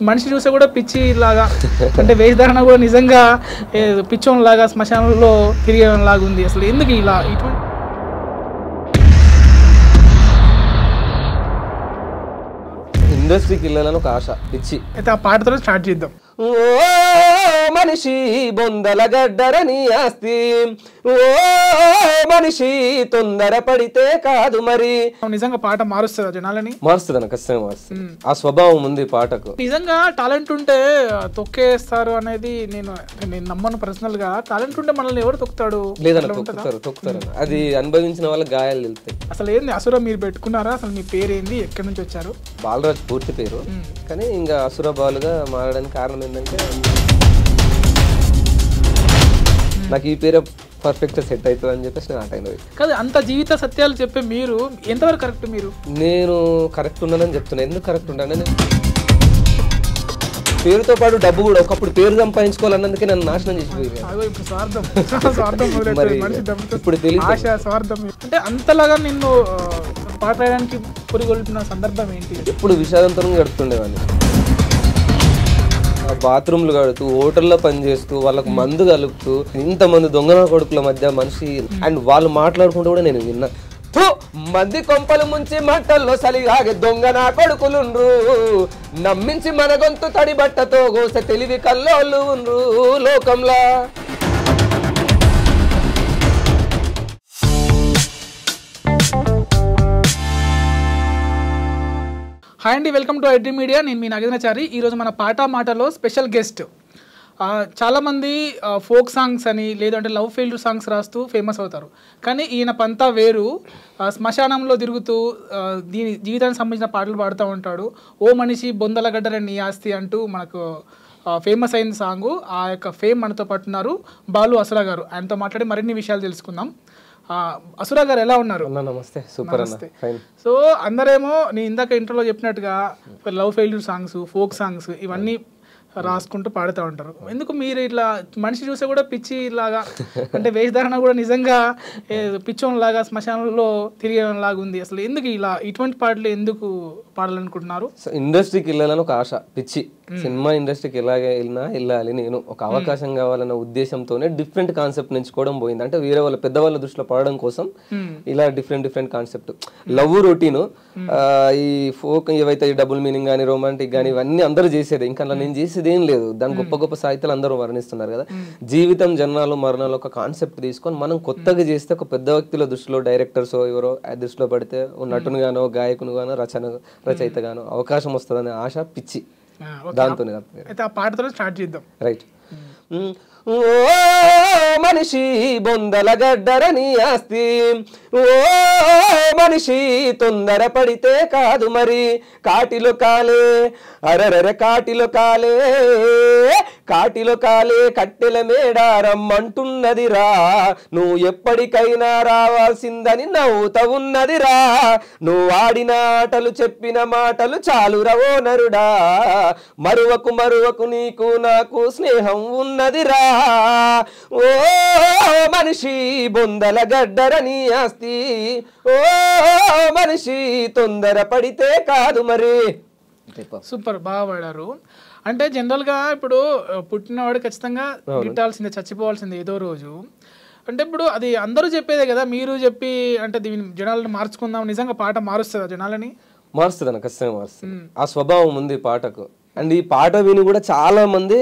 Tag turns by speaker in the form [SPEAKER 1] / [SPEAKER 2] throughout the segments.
[SPEAKER 1] మనిషి చూస్తే కూడా పిచ్చి లాగా. అంటే వేషధారణ కూడా నిజంగా పిచ్చోన్ లాగా శ్మశానంలో తిరిగే లాగా ఉంది. అసలు ఎందుకు ఇలా ఇటువంటి
[SPEAKER 2] ఇండస్ట్రీకి వెళ్ళాలని ఒక ఆశ పిచ్చి.
[SPEAKER 1] అయితే ఆ పాటతో స్టార్ట్ చేద్దాం.
[SPEAKER 2] ఓ మనిషి బొందల గడ్డరని ఆస్తి. ఓ మనిషి తొందర పడితే కాదు మరి.
[SPEAKER 1] నిజంగా పాట మారుస్తుందా జనాలని?
[SPEAKER 2] మారుస్తుంది అన్న ఖచ్చితంగా మారుస్తుంది. ఆ స్వభావం ఉంది పాటకు.
[SPEAKER 1] నిజంగా టాలెంట్ ఉంటే తొక్కేస్తారు అనేది నేను నేను నమ్మను పర్సనల్గా. టాలెంట్ ఉంటే మనల్ని ఎవరు తొక్కుతాడు?
[SPEAKER 2] లేదన్న తొక్కుతారు తొక్కుతారు. అది అనుభవించిన వాళ్ళకి గాయాలు వెళ్తాయి
[SPEAKER 1] అసలు ఏంది అసుర మీరు పెట్టుకున్నారా? అసలు మీ పేరు ఏంది ఎక్కడి నుంచి వచ్చారు?
[SPEAKER 2] బాలరాజ్ పూర్తి పేరు. కానీ ఇంకా అసుర బాలుగా మారడానికి కారణం ఏంటంటే నాకు ఈ పేరు పర్ఫెక్ట్ సెట్ అవుతుంది అని చెప్పేసి నేను ఆ టైంలో
[SPEAKER 1] కాదు అంత జీవిత సత్యాలు చెప్పే మీరు ఎంతవరకు కరెక్ట్ మీరు?
[SPEAKER 2] నేను కరెక్ట్ ఉన్నానని చెప్తున్నా. ఎందుకు కరెక్ట్ ఉన్నాను నేను పేరుతో పాటు డబ్బు కూడా ఒకప్పుడు పేరు సంపాదించుకోవాలన్నందుకే నన్ను నాశనం చేసిపోయింది
[SPEAKER 1] ఇప్పుడు
[SPEAKER 2] తెలియదు
[SPEAKER 1] అంటే అంతలాగా నిన్ను ఆ, పాట రాయడానికి పురిగొల్పిన సందర్భం ఏంటి?
[SPEAKER 2] ఎప్పుడు విషాదంతో గడుపుతుండేవాడిని. బాత్రూమ్లు కడుతూ హోటల్లో పనిచేస్తూ వాళ్ళకు మందు కలుపుతూ ఇంతమంది దొంగన కొడుకుల మధ్య మనిషి అండ్ వాళ్ళు మాట్లాడుకుంటూ కూడా నేను విన్నా. మంది కొంపలు ముంచి మంటల్లో సలిగాగే దొంగ నా కొడుకులుండ్రు. నమ్మించి మన గొంతు తడి బట్టతో గోసె తెలివి కల్లోళ్ళు ఉండ్రు లోకంలా.
[SPEAKER 1] హాయ్ అండి వెల్కమ్ టు ఐటీ మీడియా నేను మీ నగదనాచారి ఈరోజు మన పాట మాటలో స్పెషల్ గెస్ట్ చాలామంది ఫోక్ సాంగ్స్ అని లేదంటే లవ్ ఫెయిల్డ్ సాంగ్స్ రాస్తూ ఫేమస్ అవుతారు. కానీ ఈయన పంతా వేరు శ్మశానంలో తిరుగుతూ దీని జీవితానికి సంబంధించిన పాటలు పాడుతూ ఉంటాడు. ఓ మనిషి బొందల గడ్డర నీ ఆస్తి అంటూ మనకు ఫేమస్ అయిన సాంగ్. ఆ యొక్క ఫేమ్ మనతో పాటున్నారు బాలు అసురా గారు. ఆయనతో మాట్లాడి మరిన్ని విషయాలు తెలుసుకుందాం. అసురా గారు ఎలా ఉన్నారు?
[SPEAKER 2] నమస్తే. సూపర్
[SPEAKER 1] సో అందరేమో నేను ఇందాక ఇంటర్లో చెప్పినట్టుగా love failure songs folk songs ఇవన్నీ రాసుకుంటూ పాడుతూ ఉంటారు. ఎందుకు మీరు ఇట్లా మనిషి చూస్తే కూడా పిచ్చి లాగా అంటే వేషధారణ కూడా నిజంగా ఏ, పిచ్చోన్ లాగా శ్మశానంలో తిరిగే లాగా ఉంది. అసలు ఎందుకు ఇలా ఇటువంటి పాటలు ఎందుకు పాడాలనుకుంటున్నారు?
[SPEAKER 2] సో ఇండస్ట్రీకి వెళ్ళాలని ఒక ఆశ పిచ్చి. సినిమా ఇండస్ట్రీకి ఎలాగే వెళ్ళినా వెళ్ళాలి నేను. ఒక అవకాశం కావాలన్న ఉద్దేశంతోనే డిఫరెంట్ కాన్సెప్ట్ ఎంచుకోవడం పోయింది. అంటే వేరే వాళ్ళ పెద్దవాళ్ళ దృష్టిలో పడడం కోసం ఇలా different different concept love routine ఈ ఫోక్ ఏవైతే డబుల్ మీనింగ్ కానీ రొమాంటిక్ కానీ ఇవన్నీ అందరూ చేసేది. ఇంకా అలా నేను చేసేది ఏం లేదు. దాని గొప్ప గొప్ప సాహిత్యాలు అందరూ వర్ణిస్తున్నారు కదా. జీవితం జన్మాలు మరణాలు ఒక కాన్సెప్ట్ తీసుకొని మనం కొత్తగా చేస్తే ఒక పెద్ద వ్యక్తుల దృష్టిలో డైరెక్టర్స్ ఎవరో ఆ దృష్టిలో పడితే ఓ నటుని గానో గాయకుని గానో రచన రచయిత గానో అవకాశం వస్తుందనే ఆశ పిచ్చి.
[SPEAKER 1] ఆ, ఓకే.
[SPEAKER 2] దాంతో
[SPEAKER 1] అయితే ఆ పాటతో స్టార్ట్ చేద్దాం.
[SPEAKER 2] రైట్. ఓ మనిషి బొందల గడ్డరని ఆస్తి. ఓ మనిషి తొందర పడితే కాదు మరి. కాటిలో కాలే అరరరే కాటిలో కాలే కాటిలో కాలే కట్టెల మేడ రమ్మంటున్నదిరా. నువ్వు ఎప్పటికైనా రావాల్సిందని నవ్వుతా ఉన్నదిరా. నువ్వు ఆడిన ఆటలు చెప్పిన మాటలు చాలురవో నరుడా. మరువకు మరువకు నీకు నాకు స్నేహం ఉన్నదిరా. ఓ మనిషి బొందల గడ్డరని ఆస్తి. ఓ మనిషి తొందర పడితే కాదు మరి.
[SPEAKER 1] సూపర్ బాగా పాడారు. అంటే జనరల్గా ఇప్పుడు పుట్టినవాడు ఖచ్చితంగా గిట్టాల్సిందే చచ్చిపోవాల్సిందే ఏదో రోజు. అంటే ఇప్పుడు అది అందరూ చెప్పేదే కదా మీరు చెప్పి అంటే దీని జనాలను మార్చుకుందాం నిజంగా పాట మారుస్తుందా జనాలని?
[SPEAKER 2] మారుస్తుంది అన్న ఖచ్చితంగా మారుస్తుంది. ఆ స్వభావం ఉంది పాటకు. అండ్ ఈ పాట విని కూడా చాలా మంది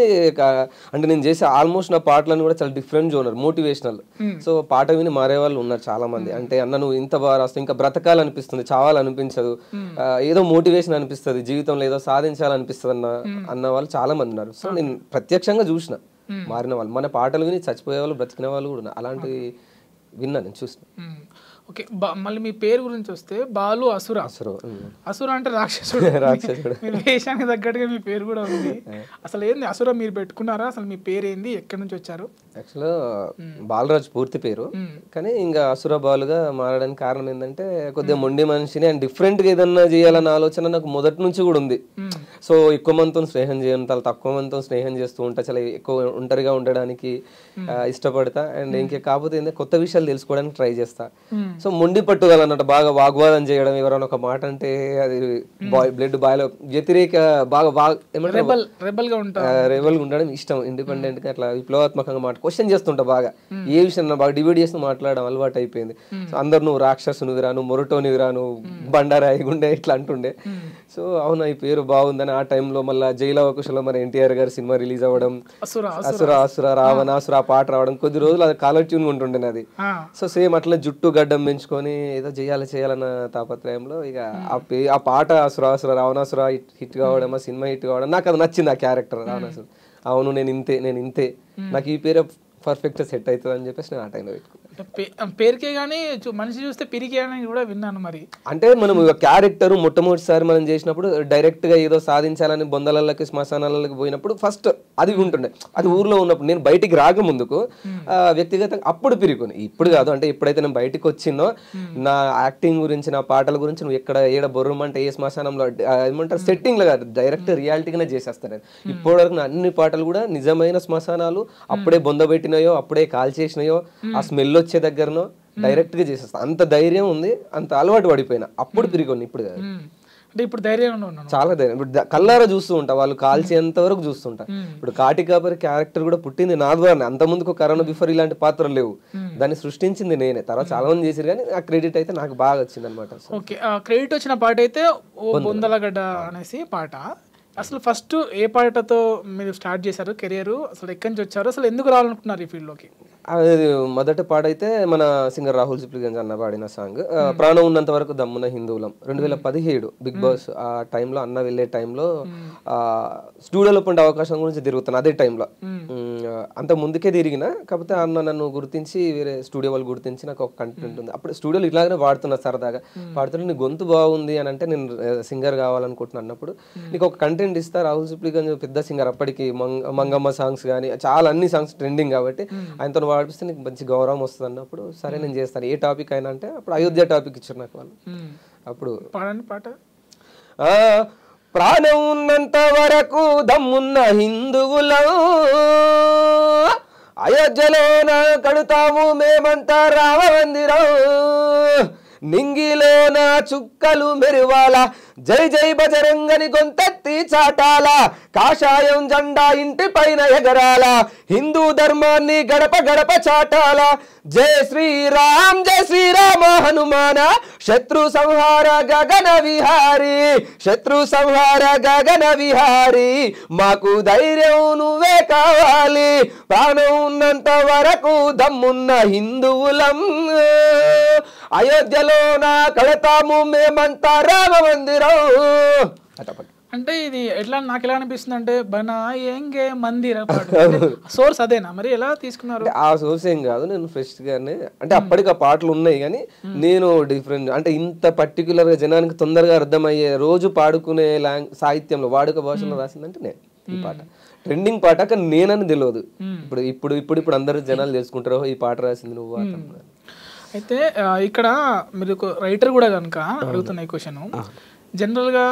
[SPEAKER 2] అంటే నేను చేసే ఆల్మోస్ట్ నా పాటలను కూడా చాలా డిఫరెంట్ జోనర్ మోటివేషనల్. సో పాట విని మారే వాళ్ళు ఉన్నారు చాలా మంది అంటే అన్న నువ్వు ఇంత బాగా రాస్తావు ఇంకా బ్రతకాలనిపిస్తుంది చావాలనిపించదు. ఏదో మోటివేషన్ అనిపిస్తుంది జీవితంలో ఏదో సాధించాలనిపిస్తుంది అన్న అన్న వాళ్ళు చాలా మంది ఉన్నారు. సో నేను ప్రత్యక్షంగా చూసిన. మారిన వాళ్ళు మన పాటలు విని చచ్చిపోయే వాళ్ళు బ్రతికిన వాళ్ళు కూడా ఉన్నారు. అలాంటివి విన్నా నేను చూసిన.
[SPEAKER 1] ఓకే బా- మళ్ళీ మీ పేరు గురించి వస్తే బాలు అసుర.
[SPEAKER 2] ఉమ్.
[SPEAKER 1] అసుర అంటే రాక్షసుడు.
[SPEAKER 2] రాక్షసుడు.
[SPEAKER 1] వేషానికి తగ్గట్టుగా మీ పేరు కూడా ఉంది. అసలు ఏంది అసుర మీరు పెట్టుకున్నారా? అసలు మీ పేరు ఏంది ఎక్కడి నుంచి వచ్చారు?
[SPEAKER 2] యాక్చువల్గా బాలరాజ్ పూర్తి పేరు. కానీ ఇంకా అసుర బాలుగా మారడానికి కారణం ఏంటంటే కొద్దిగా మొండి మనిషిని అండ్ డిఫరెంట్గా ఏదన్నా చేయాలన్న ఆలోచన నాకు మొదటి నుంచి కూడా ఉంది. సో ఎక్కువ మందితో స్నేహం చేయను చాలా తక్కువ మందితో స్నేహం చేస్తూ ఉంటా చాలా ఎక్కువ ఒంటరిగా ఉండడానికి ఇష్టపడతా. అండ్ ఇంకే కాకపోతే ఏంటంటే కొత్త విషయాలు తెలుసుకోవడానికి ట్రై చేస్తా. సో మొండి పట్టుదల అన్నట్టు బాగా వాగ్వాదం చేయడం ఎవరైనా ఒక మాట అంటే అది బాయ్ బ్లడ్ బాయ్లో వ్యతిరేక బాగా బాగా ఏమంటారు?
[SPEAKER 1] రెబల్ రెబల్గా ఉంటా.
[SPEAKER 2] రెవల్ ఉండడం ఇష్టం ఇండిపెండెంట్గా అట్లా విప్లవాత్మకంగా మాట క్వశ్చన్ చేస్తుంటా బాగా. ఏ విషయం బాగా డిబేట్ చేస్తూ మాట్లాడడం అలవాటు అయిపోయింది. సో అందరు నువ్వు రాక్షసునివి రా నువ్వు మొరటోనివి రా నువ్వు బండారాయి గుండె ఇట్లా అంటుండే. సో అవునా ఈ పేరు బాగుందని ఆ టైంలో మళ్ళీ జైలు అవకాశంలో మన ఎన్టీఆర్ గారి సినిమా రిలీజ్ అవ్వడం
[SPEAKER 1] అసుర
[SPEAKER 2] అసుర. అసుర రావణ అసుర ఆ పాట రావడం కొద్ది రోజులు అది కాలర్ ట్యూన్ ఉంటుండే నాది.
[SPEAKER 1] ఆ,
[SPEAKER 2] సో సేమ్ అట్లా జుట్టు గడ్డం పెంచుకొని ఏదో చేయాలి చేయాలన్న తాపత్రయంలో ఇక ఆ పాట అసురాసుర రావణాసుర హిట్ హిట్ కావడం ఆ సినిమా హిట్ కావడం నాకు అది నచ్చింది ఆ క్యారెక్టర్ రావణాసుర అవును నేను ఇంతే నేను ఇంతే. నాకు ఈ పేరే పర్ఫెక్ట్ సెట్ అవుతుంది అని చెప్పేసి నేను ఆ టైంలో పెట్టుకున్నాను
[SPEAKER 1] పేరుకే కానీ చూ- మనిషి చూస్తే పిరికి అని కూడా విన్నాను మరి.
[SPEAKER 2] అంటే మనం క్యారెక్టర్ మొట్టమొదటిసారి మనం చేసినప్పుడు డైరెక్ట్గా ఏదో సాధించాలని బొందలకి శ్మశానాలకి పోయినప్పుడు ఫస్ట్ అది ఉంటుండే. అది ఊర్లో ఉన్నప్పుడు నేను బయటికి రాక ముందుకు వ్యక్తిగతంగా అప్పుడు పిరికొని ఇప్పుడు కాదు అంటే ఎప్పుడైతే నేను బయటికి వచ్చినో నా యాక్టింగ్ గురించి నా పాటల గురించి నువ్వు ఎక్కడ ఏడ బొర్రమంటే ఏ శ్మశానంలో ఏమంటారు? సెట్టింగ్లో కాదు డైరెక్ట్ రియాలిటీగానే చేసేస్తాను నేను. ఇప్పటివరకు నా అన్ని పాటలు కూడా నిజమైన శ్మశానాలు అప్పుడే బొంద పెట్టినాయో అప్పుడే కాల్ చేసినాయో ఆ స్మెల్ వచ్చే దగ్గరనో డైరెక్ట్గా చేసేస్తా. అంత ధైర్యం ఉంది అంత అలవాటు పడిపోయినా. అప్పుడు పిరికొని ఇప్పుడు కాదు.
[SPEAKER 1] అంటే ఇప్పుడు ఉన్నాను.
[SPEAKER 2] చాలా ధైర్యం. ఇప్పుడు కల్లారా చూస్తూ ఉంటా వాళ్ళు కాల్చేంత వరకు చూస్తుంటా ఇప్పుడు కాటి కాపరి క్యారెక్టర్ కూడా పుట్టింది నా ద్వారానే. అంత ముందుకు కరోనా బిఫోర్ ఇలాంటి పాత్రలు లేవు. దాన్ని సృష్టించింది నేనే. తర్వాత చాలా మంది చేసారు కానీ ఆ క్రెడిట్ అయితే నాకు బాగా వచ్చింది అనమాట
[SPEAKER 1] ఓకే. క్రెడిట్ వచ్చిన పాట అయితే ఓ బొందలగడ్డ అనేసి పాట. అసలు ఫస్ట్ ఏ పాటతో మీరు స్టార్ట్ చేశారు కెరియర్? అసలు ఎక్కడి నుంచి వచ్చారు? అసలు ఎందుకు రావాలనుకున్నారు ఈ ఫీల్డ్లోకి?
[SPEAKER 2] అది మొదటి పాడైతే మన సింగర్ రాహుల్ సిప్లిగంజ్ అన్న పాడిన సాంగ్. ప్రాణం ఉన్నంత వరకు దమ్మున హిందువులం. రెండు వేల పదిహేడు బిగ్ బాస్ ఆ టైంలో అన్న వెళ్ళే టైంలో స్టూడియోలో ఉండే అవకాశం గురించి తిరుగుతాను అదే టైంలో. అంత ముందుకే తిరిగిన కాకపోతే అన్న నన్ను గుర్తించి వేరే స్టూడియో వాళ్ళు గుర్తించి నాకు ఒక కంటెంట్ ఉంది అప్పుడు స్టూడియోలో ఇలాగనే వాడుతున్నా సరదాగా. పాడుతుంటే నీ గొంతు బాగుంది అని అంటే నేను సింగర్ కావాలనుకుంటున్నా అన్నప్పుడు నీకు ఒక కంటెంట్ ఇస్తా రాహుల్ సిప్లిగంజ్ పెద్ద సింగర్ అప్పటికి మంగ మంగమ్మ సాంగ్స్ కానీ చాలా అన్ని సాంగ్స్ ట్రెండింగ్ కాబట్టి ఆయనతో వాడిపిస్తే నీకు మంచి గౌరవం వస్తుంది అన్నప్పుడు సరే నేను చేస్తాను. ఏ టాపిక్ అయినా అంటే అప్పుడు అయోధ్య టాపిక్ ఇచ్చారు నాకు వాళ్ళు. అప్పుడు
[SPEAKER 1] పాడండి పాట.
[SPEAKER 2] ప్రాణం ఉన్నంత వరకు దమ్మున్న హిందువులం అయోధ్యలోన కడుతాము మేమంతా రామ మందిరం నింగిలోన చుక్కలు మెరువాల. జై జై బజరంగని గొంతెత్తి చాటాల. కాషాయం జెండా ఇంటి పైన ఎగరాల. హిందూ ధర్మాన్ని గడప గడప చాటాల. జై శ్రీరామ్ జై శ్రీరామ హనుమాన. శత్రు సంహార గగన విహారి. శత్రు సంహార గగన విహారి. మాకు ధైర్యం నువ్వే కావాలి. ప్రాణం ఉన్నంత వరకు దమ్మున్న హిందువులం. అయోధ్యలోన కడతాము మేమంతా రామ మందిరం.
[SPEAKER 1] అంటే ఇది ఎట్లా నాకు ఎలా అనిపిస్తుంది అంటే బనా ఏంగే మందిర సోర్స్ అదేనా? మరి ఎలా తీసుకున్నారు?
[SPEAKER 2] ఆ సోర్స్ ఏం కాదు నేను ఫ్రెష్ గానే అంటే అప్పటికి ఆ పాటలు ఉన్నాయి కానీ నేను డిఫరెంట్ అంటే ఇంత పర్టికులర్గా జనానికి తొందరగా అర్థమయ్యే రోజు పాడుకునే లాంగ్ సాహిత్యంలో వాడుక భాషలో రాసిందంటే నేను ఈ పాట. ట్రెండింగ్ పాట కానీ నేనని తెలియదు ఇప్పుడు ఇప్పుడు ఇప్పుడు ఇప్పుడు అందరు జనాలు తెలుసుకుంటారు "ఓ, ఈ పాట రాసింది నువ్వు అతను."
[SPEAKER 1] అయితే ఇక్కడ మీరు రైటర్ కూడా కనుక అడుగుతున్న ఈ క్వశ్చన్ జనరల్గా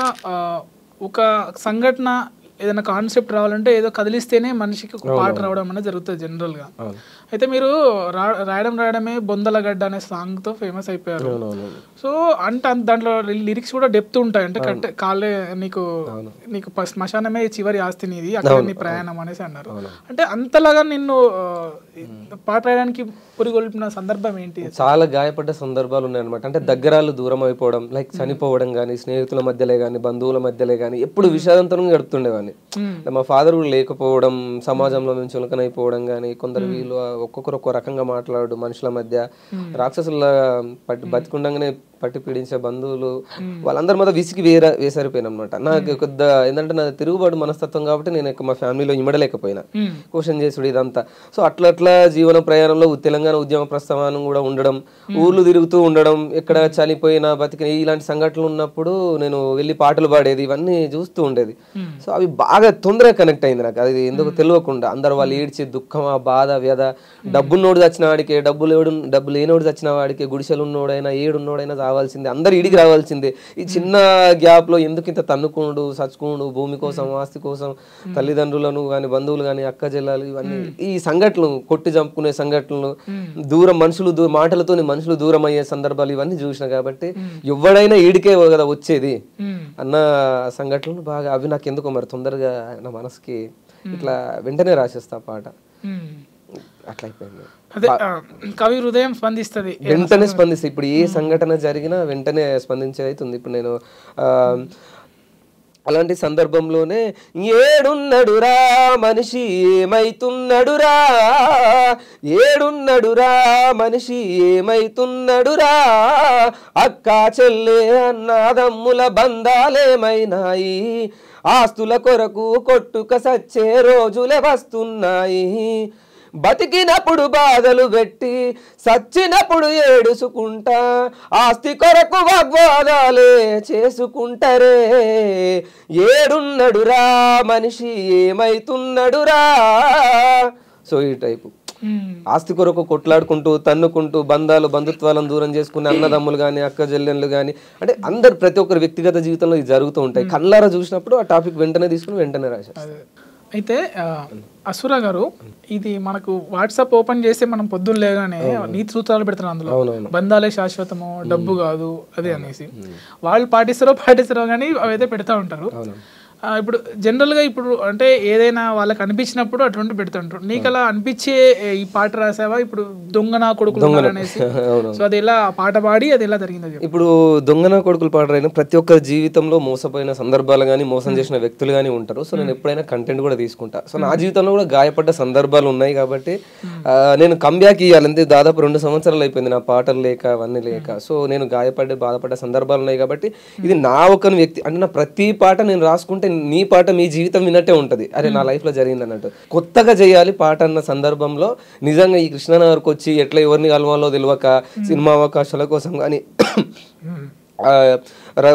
[SPEAKER 1] ఒక సంఘటన ఏదైనా కాన్సెప్ట్ రావాలంటే ఏదో కదిలిస్తేనే మనిషికి ఒక పాట రావడం అనేది జరుగుతుంది జనరల్గా. అయితే మీరు రా రాయడం రాయడమే బొందలగడ్డ అనే సాంగ్తో ఫేమస్ అయిపోయారు. సో అంటే దాంట్లో లిరిక్స్ కూడా డెప్త్ ఉంటాయి. అంటే కట్టే కాలే నీకు నీకు శ్మశానమే చివరి ఆస్తి నీది అక్కడ నీ ప్రయాణం అనేసి అన్నారు. అంటే అంతలాగా నిన్ను పాట రాయడానికి పురిగొల్పిన సందర్భం ఏంటి?
[SPEAKER 2] చాలా గాయపడ్డ సందర్భాలు ఉన్నాయన్నమాట. అంటే దగ్గరాలు దూరం అయిపోవడం లైక్ చనిపోవడం కానీ స్నేహితుల మధ్యలే కానీ బంధువుల మధ్యలే కానీ ఎప్పుడు విషాదంతరంగా గడుపుతుండేవాడిని మా ఫాదర్ కూడా లేకపోవడం సమాజంలో నుంచి చులకనైపోవడం కానీ కొందరు వీళ్ళు ఒక్కొక్కరు ఒక్కో రకంగా మాట్లాడు మనుషుల మధ్య రాక్షసుల పట్టి బతికుండగానే పట్టి పీడించే బంధువులు వాళ్ళందరి మీద విసిగి వేర వేసరిపోయిన అనమాట నాకు కొద్ద ఏంటంటే నా తిరుగుబాటు మనస్తత్వం కాబట్టి నేను మా ఫ్యామిలీలో ఇమడలేకపోయినా. క్వశ్చన్ చేసుడు ఇదంతా. సో అట్లా అట్లా జీవన ప్రయాణంలో తెలంగాణ ఉద్యమ ప్రస్థానం కూడా ఉండడం ఊర్లు తిరుగుతూ ఉండడం ఎక్కడ చనిపోయిన బతికిన ఇలాంటి సంఘటనలు ఉన్నప్పుడు నేను వెళ్ళి పాటలు పాడేది ఇవన్నీ చూస్తూ ఉండేది. సో అవి బాగా తొందరగా కనెక్ట్ అయింది నాకు. అది ఎందుకు తెలియకుండా అందరు వాళ్ళు ఏడ్చి దుఃఖం ఆ బాధ వ్యధ. డబ్బున్నోడు చచ్చిన వాడికి డబ్బు లేడు డబ్బు లేనోడు చచ్చిన వాడికి గుడిసెలు ఉన్నోడైనా ఏడున్నోడైనా రావాల్సిందే అందరు ఇడికి రావాల్సిందే. ఈ చిన్న గ్యాప్లో ఎందుకు ఇంత తన్నుకునుడు సచ్చుకునుడు భూమి కోసం ఆస్తి కోసం తల్లిదండ్రులను కానీ బంధువులు కానీ అక్క జిల్లాలు ఇవన్నీ ఈ సంఘటనలు కొట్టి చంపుకునే సంఘటనలు దూరం మనుషులు దూ మాటలతోని మనుషులు దూరం అయ్యే సందర్భాలు ఇవన్నీ చూసిన కాబట్టి ఎవడైనా ఈడికే కదా వచ్చేది. అన్న సంఘటనలు బాగా అవి నాకు ఎందుకో మరి తొందరగా నా మనసుకి ఇట్లా వెంటనే రాసేస్తా పాట.
[SPEAKER 1] మ్మ్. కవి హృదయం స్పందిస్తుంది.
[SPEAKER 2] వెంటనే స్పందిస్తే ఇప్పుడు ఏ సంఘటన జరిగినా వెంటనే స్పందించే అవుతుంది ఇప్పుడు నేను ఆ, అలాంటి సందర్భంలోనే ఏడున్నడురా మనిషి ఏమైతున్నడురా ఏడున్నడురా మనిషి ఏమైతున్నడురా అక్క చెల్లె అన్నదమ్ముల బంధాలేమైనాయి? ఆస్తుల కొరకు కొట్టుక సచ్చే రోజులే వస్తున్నాయి. బతికినప్పుడు బాధలు పెట్టి సచ్చినప్పుడు ఏడుసుకుంటా ఆస్తి కొరకు వాగ్వాదాలే చేసుకుంటారే. ఏడున్నడురా మనిషి ఏమైతున్నడురా? సో ఈ టైపు.
[SPEAKER 1] మ్మ్.
[SPEAKER 2] ఆస్తి కొరకు కొట్లాడుకుంటూ తన్నుకుంటూ బంధాలు బంధుత్వాలను దూరం చేసుకునే అన్నదమ్ములు కానీ అక్క చెల్లెళ్ళు కానీ అంటే అందరు ప్రతి ఒక్కరి వ్యక్తిగత జీవితంలో ఇది జరుగుతూ ఉంటాయి. కళ్ళారా చూసినప్పుడు ఆ టాపిక్ వెంటనే తీసుకుని వెంటనే రాశారు.
[SPEAKER 1] అయితే అసుర గారు ఇది మనకు వాట్సాప్ ఓపెన్ చేస్తే మనం పొద్దున్న లేగానే నీతి సూత్రాలు పెడతారు అందులో. బంధాలే శాశ్వతము డబ్బు కాదు అదే అనేసి. వాళ్ళు పాటిస్తారో పాటిస్తారో కానీ అవైతే పెడతా ఉంటారు. ఇప్పుడు జనరల్గా ఇప్పుడు అంటే ఏదైనా వాళ్ళకి అనిపించినప్పుడు అటువంటి పెడుతుంటారు. నీకు అలా అనిపించే ఈ పాట రాసావా? ఇప్పుడు దొంగ నా కొడుకులు అనేసి సో అది ఎలా పాట పాడి అది ఎలా జరిగిందో.
[SPEAKER 2] ఇప్పుడు దొంగన కొడుకులు పాడరైన ప్రతి ఒక్కరి జీవితంలో మోసపోయిన సందర్భాలు కానీ మోసం చేసిన వ్యక్తులు కానీ ఉంటారు. సో నేను ఎప్పుడైనా కంటెంట్ కూడా తీసుకుంటా. సో నా జీవితంలో కూడా గాయపడ్డ సందర్భాలు ఉన్నాయి కాబట్టి నేను కంబ్యాక్ ఇవ్వాలి అంతే దాదాపు రెండు సంవత్సరాలు అయిపోయింది నా పాటలు లేక అవన్నీ లేక. సో నేను గాయపడ్డ బాధపడ్డ సందర్భాలు ఉన్నాయి కాబట్టి ఇది నా ఒక వ్యక్తి అంటే నా ప్రతి పాట నేను రాసుకుంటే నీ పాట మీ జీవితం విన్నట్టే ఉంటది. అరే నా లైఫ్లో జరిగింది అన్నట్టు. కొత్తగా చేయాలి పాట అన్న సందర్భంలో నిజంగా ఈ కృష్ణనగర్కి వచ్చి ఎట్లా ఎవరిని కలవాలో తెలియక సినిమా అవకాశాల కోసం కానీ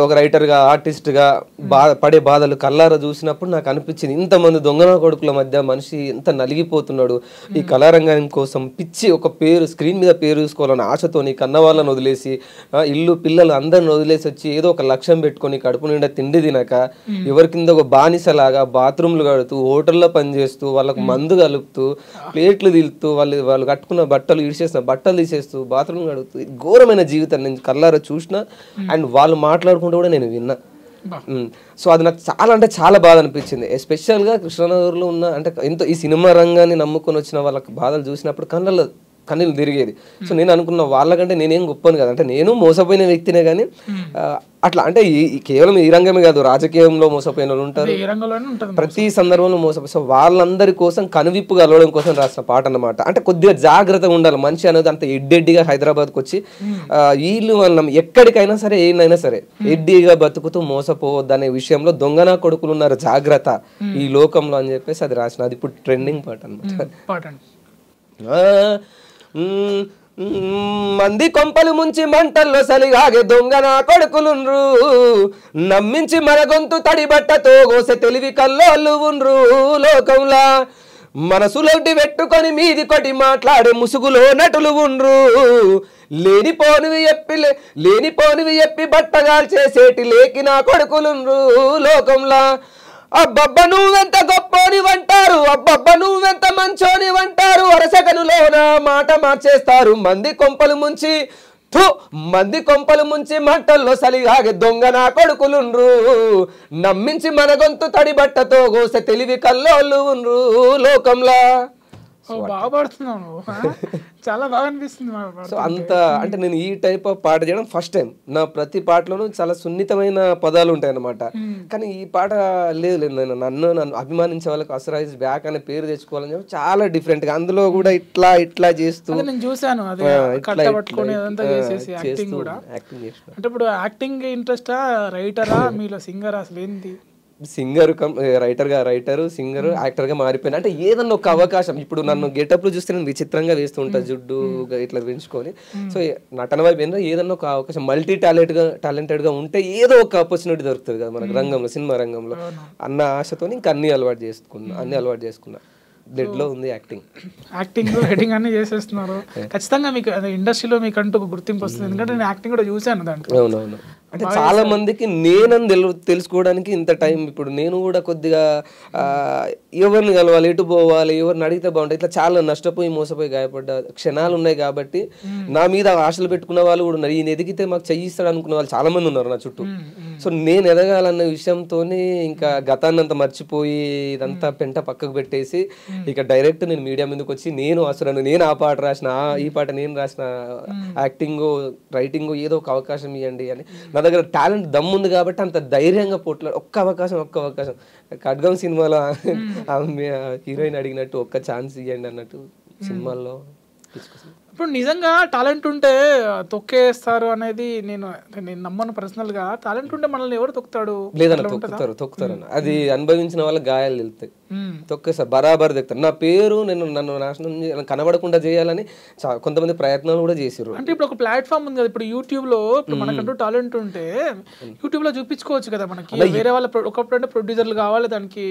[SPEAKER 2] ఒక రైటర్గా ఆర్టిస్ట్గా బా పడే బాధలు కల్లారా చూసినప్పుడు నాకు అనిపించింది. ఇంతమంది దొంగన కొడుకుల మధ్య మనిషి ఎంత నలిగిపోతున్నాడు. ఈ కళారంగం కోసం పిచ్చి ఒక పేరు స్క్రీన్ మీద పేరు చూసుకోవాలని ఆశతోని కన్న వాళ్ళని వదిలేసి ఇల్లు పిల్లలు అందరిని వదిలేసి వచ్చి ఏదో ఒక లక్ష్యం పెట్టుకొని కడుపు నిండా తిండి తినక ఎవరి కింద ఒక బానిసలాగా బాత్రూమ్లు కడుతూ హోటల్లో పనిచేస్తూ వాళ్ళకు మందు కలుపుతూ ప్లేట్లు తీలుతూ వాళ్ళు వాళ్ళు కట్టుకున్న బట్టలు ఇడిచేసిన బట్టలు తీసేస్తూ బాత్రూమ్ కడుగుతూ ఘోరమైన జీవితం నేను కల్లారా చూసిన అండ్ వాళ్ళు మాట్లాడుకుంటూ కూడా నేను విన్నా. సో అది నాకు చాలా అంటే చాలా బాధ అనిపించింది. ఎస్పెషల్గా కృష్ణనగర్లో ఉన్న అంటే ఎంతో ఈ సినిమా రంగాన్ని నమ్ముకొని వచ్చిన వాళ్ళకి బాధలు చూసినప్పుడు కళ్ళల్లో కన్నీళ్ళు తిరిగేది. సో నేను అనుకున్న వాళ్ళకంటే నేనేం గొప్పను కదా. అంటే నేను మోసపోయిన వ్యక్తినే కానీ ఆ, అట్లా అంటే కేవలం ఈ రంగమే కాదు రాజకీయంలో మోసపోయిన వాళ్ళు ఉంటారు. ప్రతి సందర్భంలో మోసపోయి సో వాళ్ళందరి కోసం కనువిప్పు కలవడం కోసం రాసిన పాట అన్నమాట. అంటే కొద్దిగా జాగ్రత్తగా ఉండాలి. మనిషి అనేది అంత ఎడ్డెడ్డిగా హైదరాబాద్కి వచ్చి వీళ్ళు మనం ఎక్కడికైనా సరే ఏనైనా సరే ఎడ్డిగా బతుకుతూ మోసపోవద్దు అనే విషయంలో దొంగన కొడుకులు ఉన్నారు. జాగ్రత్త. ఈ లోకంలో అని చెప్పేసి అది రాసిన అది ఇప్పుడు ట్రెండింగ్ పాట అనమాట
[SPEAKER 1] పాట
[SPEAKER 2] మంది కొంపలు ముంచి మంటల్లో సలిగాగే దొంగ నా కొడుకులుండ్రు. నమ్మించి మన గొంతు తడి బట్టతో గోసె తెలివి కల్లోళ్ళు ఉండ్రు లోకంలా. మనసులోటి పెట్టుకొని మీది కొట్టి మాట్లాడే ముసుగులో నటులు ఉండ్రు. లేనిపోనివి ఎప్పి లే- లేనిపోనివి ఎప్పి బట్టగాలు చేసేటి లేకి నా కొడుకులుండ్రు లోకంలా. అబ్బబ్బ నువ్వెంత గొప్పోని వంటారు? అబ్బబ్బ నువ్వెంత మంచోని వంటారు? అరసగనులోన మాట మార్చేస్తారు. మంది కొంపలు ముంచి థు మంది కొంపలు ముంచి మంటల్లో సలిగాగే దొంగ నా కొడుకులుండ్రు. నమ్మించి మన గొంతు తడి బట్టతో గోసె తెలివి కల్లోళ్ళు ఉండ్రు లోకంలా.
[SPEAKER 1] బాగా? చాలా బాగా అనిపిస్తుంది.
[SPEAKER 2] సో అంత అంటే నేను ఈ టైప్ ఆఫ్ పాట చేయడం ఫస్ట్ టైం నా ప్రతి పాటలోనూ చాలా సున్నితమైన పదాలు ఉంటాయి అన్నమాట కానీ ఈ పాట లేదు లేదు నేను నన్ను నన్ను అభిమానించే వాళ్ళకి అసరైజ్ బ్యాక్ అనే పేరు తెచ్చుకోవాలని చెప్పి చాలా డిఫరెంట్గా అందులో కూడా ఇట్లా ఇట్లా చేస్తూ
[SPEAKER 1] నేను చూసాను యాక్టింగ్ కూడా. అంటే ఇప్పుడు యాక్టింగ్ ఇంట్రెస్టా రైటరా మీలో సింగర్ అసలు ఏంది?
[SPEAKER 2] సింగర్ కమ్ రైటర్గా రైటర్ సింగర్ యాక్టర్గా మారిపోయినా అంటే ఏదన్నా ఒక అవకాశం. ఇప్పుడు నన్ను గెటప్లో చూస్తే నేను విచిత్రంగా వేస్తూ ఉంటా జుడ్డు గా ఇట్లా పెంచుకొని సో నటన వైపు ఏంటో ఏదన్నా ఒక అవకాశం మల్టీ టాలెంట్గా టాలెంటెడ్గా ఉంటే ఏదో ఒక ఆపర్చునిటీ దొరుకుతుంది కదా మనకు రంగంలో సినిమా రంగంలో. అన్న ఆశతో ఇంకా అన్ని అలవాటు చేసుకున్నా అన్ని అలవాటు చేసుకున్నా. బ్లడ్లో ఉంది యాక్టింగ్
[SPEAKER 1] యాక్టింగ్ రైటింగ్ అన్ని చేసేస్తున్నారు. ఖచ్చితంగా మీకు ఇండస్ట్రీలో మీకు అంటూ గుర్తింపు వస్తుంది. ఎందుకంటే నేను యాక్టింగ్ కూడా చూశాను దాంట్లో.
[SPEAKER 2] అంటే చాలా మందికి నేనని తెలు తెలుసుకోవడానికి ఇంత టైం ఇప్పుడు నేను కూడా కొద్దిగా ఎవరిని కలవాలి ఎటు పోవాలి ఎవరిని అడిగితే బాగుంటుంది ఇట్లా చాలా నష్టపోయి మోసపోయి గాయపడ్డ క్షణాలు ఉన్నాయి కాబట్టి నా మీద ఆశలు పెట్టుకున్న వాళ్ళు కూడా ఉన్నారు. ఈయన ఎదిగితే మాకు చెయ్యిస్తాడు అనుకున్న వాళ్ళు చాలా మంది ఉన్నారు నా చుట్టూ. సో నేను ఎదగాలన్న విషయంతోనే ఇంకా గతాన్ని అంతా మర్చిపోయి ఇదంతా పెంట పక్కకు పెట్టేసి ఇక డైరెక్ట్ నేను మీడియా మీదకి వచ్చి నేను అసలు నేను ఆ పాట రాసిన ఆ- ఈ పాట నేను రాసిన యాక్టింగ్ రైటింగ్ ఏదో ఒక అవకాశం ఇవ్వండి అని. నా దగ్గర టాలెంట్ దమ్ముంది కాబట్టి అంత ధైర్యంగా పోట్లాడు ఒక్క అవకాశం ఒక్క అవకాశం. ఖడ్గం సినిమాలో హీరోయిన్ అడిగినట్టు ఒక్క ఛాన్స్ ఇవ్వండి అన్నట్టు సినిమాల్లో తీసుకొస్తాను
[SPEAKER 1] ఇప్పుడు నిజంగా టాలెంట్ ఉంటే తొక్కేస్తారు అనేది నేను నేను నమ్మను పర్సనల్గా టాలెంట్ ఉంటే మనల్ని ఎవరు తొక్కుతాడు?
[SPEAKER 2] లేదన్న తొక్కుతారు తొక్కుతారు అది అనుభవించిన వాళ్ళకి గాయాలు వెళ్తాయి
[SPEAKER 1] మ్మ్.
[SPEAKER 2] తొక్కేసారు బరాబర్ తెస్తారు నా పేరు నేను నన్ను నాశనం కనబడకుండా చేయాలని కొంతమంది ప్రయత్నాలు కూడా చేసిర్రు.
[SPEAKER 1] అంటే ఇప్పుడు ఒక ప్లాట్ఫామ్ ఉంది కదా ఇప్పుడు యూట్యూబ్లో ఇప్పుడు మనకంటూ టాలెంట్ ఉంటే యూట్యూబ్లో చూపించుకోవచ్చు కదా మనకి. వేరే వాళ్ళ ఒకప్పుడు అంటే ప్రొడ్యూసర్లు కావాలి దానికి